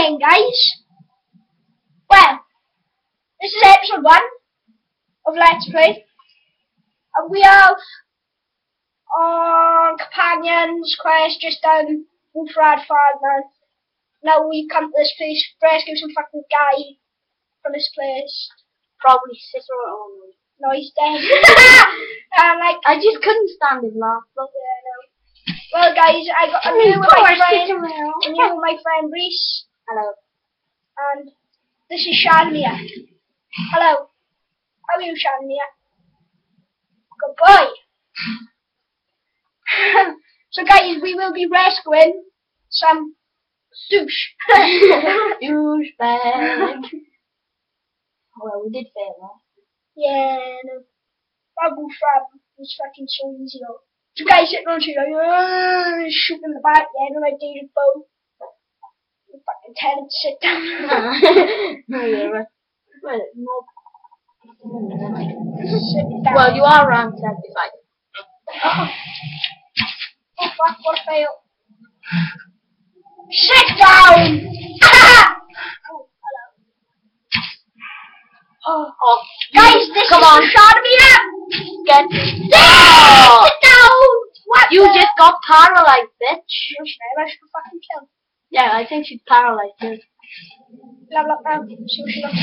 again, guys. Well, this is episode one of Let's Play. And we have on companions quest just done Wuuthrad Fragment. Now we come to this place, rescue some fucking guy from this place. Probably Cicero only. No, he's dead. and like, I just couldn't stand his laugh. But yeah, no. Well, guys, I got a new my friend, a new my friend Reese, Hello. and this is Shanmia. Hello. How are you, Shanmia? Good boy. so, guys, we will be rescuing some sush. Douchebag. well, we did fail last. yeah, no. Babu Frab was fucking so easy, though. So, guys, sitting on you like, uh, shooting in the back, yeah, no, I dated bow. You fucking tenant, sit down. no, yeah, right. Well, no. down. Well, you are around 75. Oh, oh fuck, what a fail. Sit down! oh, hello. Oh, Oh, guys, this come is on. the shot of me up! Get. Oh! Sit down! What You the- just got paralyzed, bitch. I fucking kill. Yeah, I think she's paralyzed too. Blah, blah, blah. See what she looks.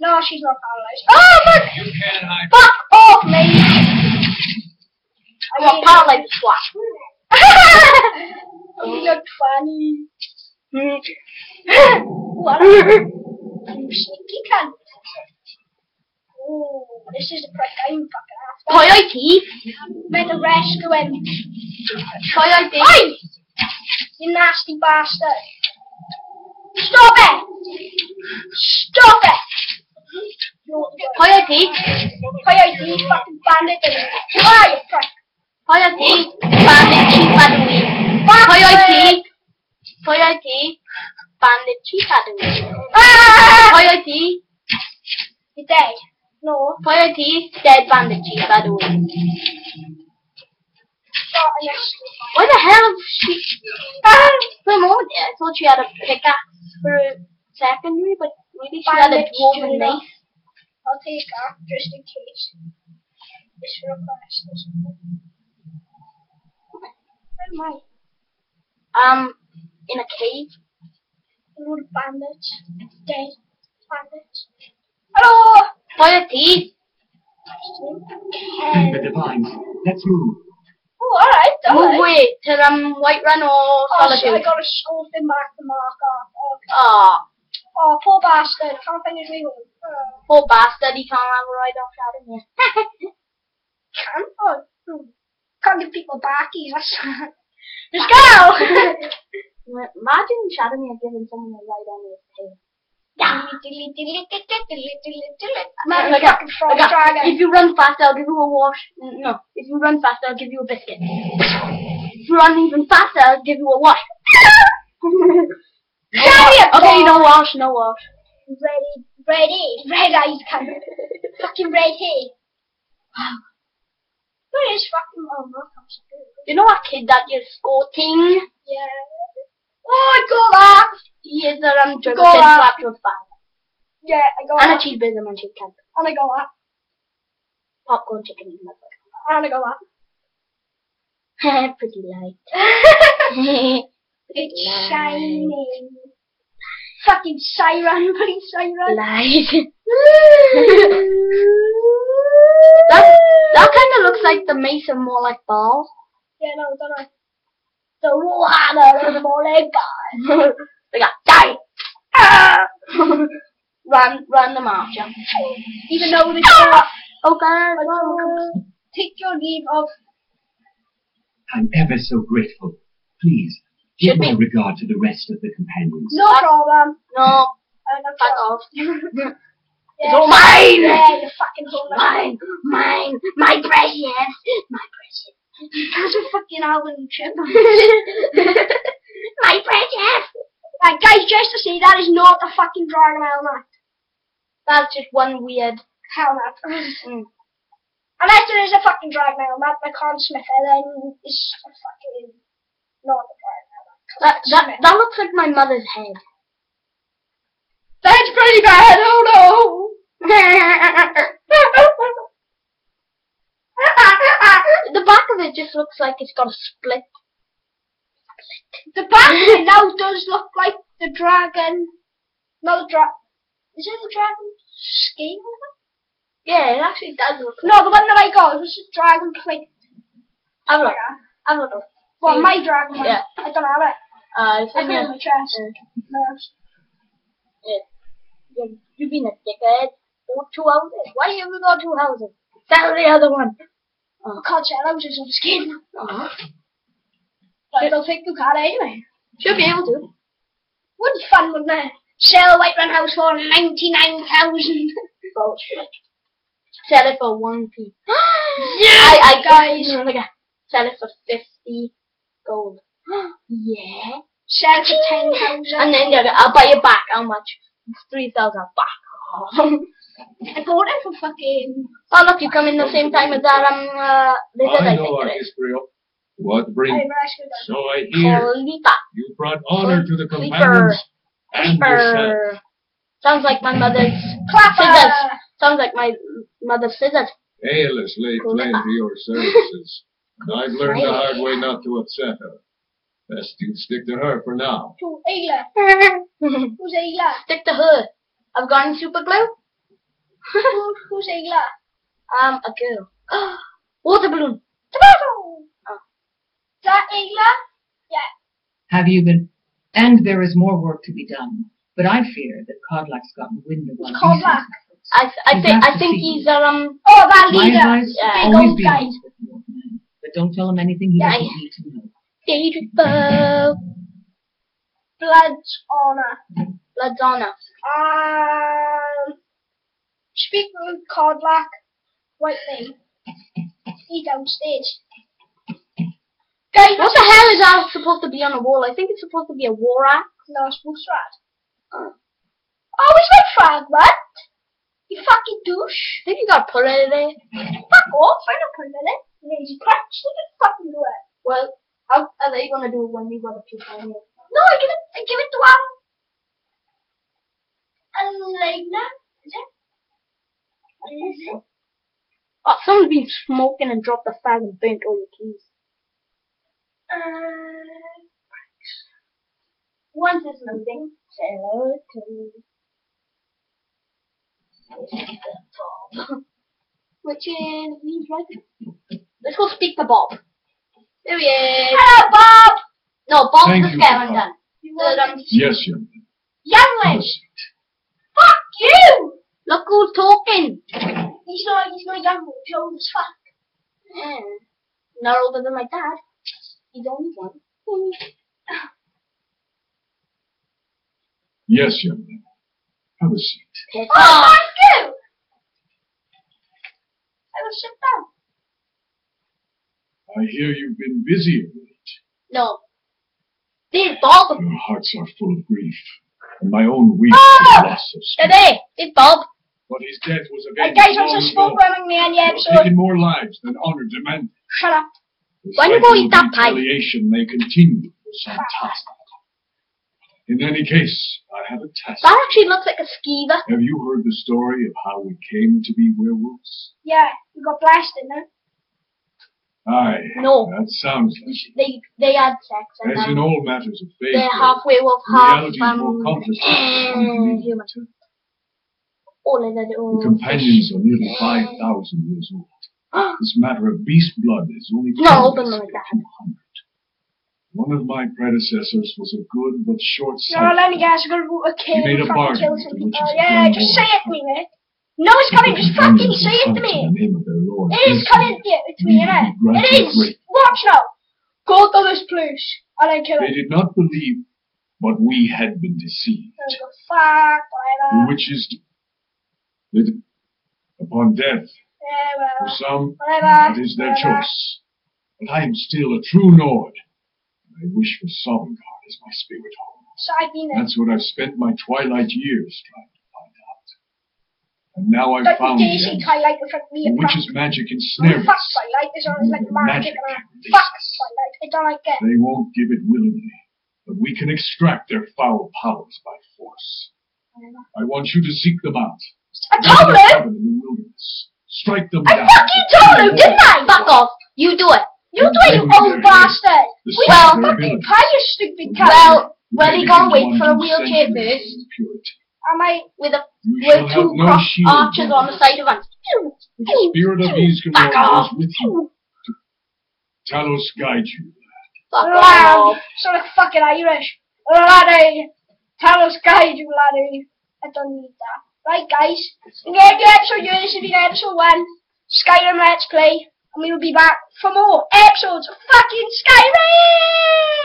No, she's not paralyzed. Oh, fuck! You can't hide. Fuck off, me! You got paralyzed, swat. you look funny. What a you sneaky cunt. Oh, this is the prick I'm fucking after. Coyote. Meant to rescue him. Coyote. Oi! You nasty bastard. Stop it! Stop it! You Coyote. coyote, fucking bandit. Why, you prick? Coyote. Bandit cheap at the wheel. Coyote. Coyote. Bandit cheap at the wheel. Ah! Coyote. You're dead. No. Coyote. Dead bandit cheap at the wheel. Stop and yes. Why the hell is she? Ah, for a moment there, I thought she had a pickaxe for a secondary, but maybe she had a Bandit dwarven Judah. knife. I'll take that just in case. This request is. Where am I? Um, in a cave. A load of bandits. Dead bandits. Hello! Coyote. Remember the vines. Let's move. Oh, alright, Move alright. away to um, Whiterun or Oh, shit, I got a skull thing mark the mark off. Okay. Oh, Oh, poor bastard. Can't find his way home. Oh, poor bastard, he can't have a ride off of here. can't? Oh, hmm. Can't give people backies. That's Let's go! Imagine Shadowmere giving someone a ride on his tail. Man, Like a- like a- If you run faster, I'll give you a wash. No, if you run faster, I'll give you a biscuit. If you run even faster, I'll give you a wash. No Carry wash. it, okay, no wash, no wash. Ready, ready, red eyes coming. fucking red hair. Where is fucking oh no, I'm so good. You know that kid that you're scoring? Yeah. Oh, I got that. Is a um, dribble Go on. slapped with fire. Yeah, I got And a cheeseburger man camp. And I got that. Popcorn chicken and And I got that. Pretty light. It's Light. shining. Fucking siren, bloody siren. Light. that that kind of looks like the mason, more like balls. Yeah, no, don't I? The water, the mole bar. They got die. Ah! run, run the marcher. Even though this got Oh god. no. Take your leave of I'm ever so grateful. Please, give Should my be. regard to the rest of the companions. no problem. No, fuck off. Yeah, all mine. Yeah, you fucking hold mine, mine, my precious, my precious. That's a fucking Alvin chip. my precious. Like, guys, just to say, that is not a fucking Dragon helmet. That's just one weird. Helmet. Mm. Unless there is a fucking Dragon helmet, I can't smith it, then it's a fucking not a Dragon helmet. 'Cause I That, that, that looks like my mother's head. really bad. Oh no. the back of it just looks like it's got a split. The back now does look like the dragon. No, the dra- Is it the dragon skin? Yeah, it actually does look. No, the one that I got was a dragon plate. I've a look. Have a look. Well, my dragon one. Yeah. I don't have it. Uh, I it's in it on my chest. uh, No. you- You've been a dickhead. Bought two houses. Why have you got two houses? Sell the other one. I can't sell houses on skin. Uh-huh. But I don't think you can anyway. Should be able to. Would be fun, wouldn't it? Sell a Whiterun house for 99,000. Bullshit. Sell it for one p. Yeah, I, I guys. No, look at- Sell it for fifty gold. yeah. Sell it for 10,000. And then you go, I'll buy it back. How much? Three thousand back. I bought it for fucking. oh look, you come in the same time as that um uh, lizard. I, I know think it is. Israel. What bring? I rescued. So I hear you brought honor to the Creeper. companions and yourself. Sounds like my mother's Clapper! scissors. Sounds like my mother's scissors. Aela's laid claim to your services. And I've learned the hard way not to upset her. Best you stick to her for now. To Aela. Who's Aela? Stick to her. I've gotten super glue. Who's Aela? Um, a girl. Water balloon. Tomato! That Aela? Yeah. Have you been? And there is more work to be done. But I fear that Kodlak's gotten wind of Who's our Kodlak? recent efforts. I I think I think see. he's um Oh, that My leader. advice, Yeah. Big always old be guy. honest with Mortman. But don't tell him anything he Yeah, doesn't yeah. need to know. Daedric Bow. Blood's honor. Blood's on us. Um, speaking of Kodlak, White Lane, he's downstairs. Guys, What the hell is that supposed to be on the wall? I think it's supposed to be a war axe. No, it's supposed to add. Oh. Oh, it's my fragment. You fucking douche. I think you got put it there. Fuck off, I don't put it in it. Lazy practice, you can fucking do it. Well, how are they gonna do it when we got a people in here? No, I give it, I give it to um, Elena. Is it? It? Oh, someone's been smoking and dropped a fag and burnt all your keys. Uh, Once it's loading, say hello to Which is he's right. Let's go speak to Bob. There he is. hello, Bob. No, Bob's Thank the you, skeleton. Bob. You The, want um, Yes, young. Youngling. Fuck you. look who's talking. He's not, he's not young, he's old as fuck. Yeah. Not older than my dad. He's only one. Yes, young man. Have a seat. Piss Oh, thank you. I will sit down. I hear you've been busy of late. No. This Bob. Your hearts are full of grief, and my own weak Ah! and loss of strength. Today. This Bob. But his death was Hey avenged guys, I'm long just ago. programming me on the You have episode. taken more lives than honor demanded. Shut up. The Why don't you cycle eat that pie? retaliation may continue for some time. In any case, I have a task. That actually looks like a skeever. Have you heard the story of how we came to be werewolves? Yeah, we got blasted, no? Aye. No. That sounds like it. They they had sex and As in all matters of faith, they're though, half werewolf, half reality is um, complicated than we human. All of the little The companions are nearly 5,000 years old. This matter of beast blood is only No, open like that. 200. One of my predecessors was a good but short-sighted. let me guess, I'm gonna go to kill made a bargain kill some people. Oh, yeah, just say it to me, mate. No, it's coming, just fucking say it to me. The name of their Lord. It is coming to me, innit? It is! Watch now! Go to this place, and then kill They did not believe, but we had been deceived. Oh, the witches, upon death, for some, that is their choice. But I am still a true Nord. I wish for Sovngarde as my spirit home. So I've been there. That's what I've spent my twilight years trying to find out. And now I've found it. Daisy answer. Twilight was me The a witch's magic ensnares fuck us. It's always like magic Magic and I releases. fuck Twilight, I don't like it. They won't give it willingly, but we can extract their foul powers by force. I want you to seek them out. I told in the wilderness. Strike them I down. fucking told him, didn't I? Fuck off. You do it. You do it, you old bastard! The Well, well, fucking ability. pay you stupid cunt! Well, well, you gotta wait for a wheelchair century first. of purity. I. With a with two no cross shield. archers on the side of us. The spirit of these Fuck off. is with you. Talos guide you. Fuck Lad, off. sort of fucking Irish. Laddie, tell us guide you, laddie. I don't need that. Right, guys. In the episode, you this has been episode one. Skyrim Let's Play. And we will be back for more episodes of fucking Skyrim!